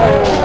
Oh!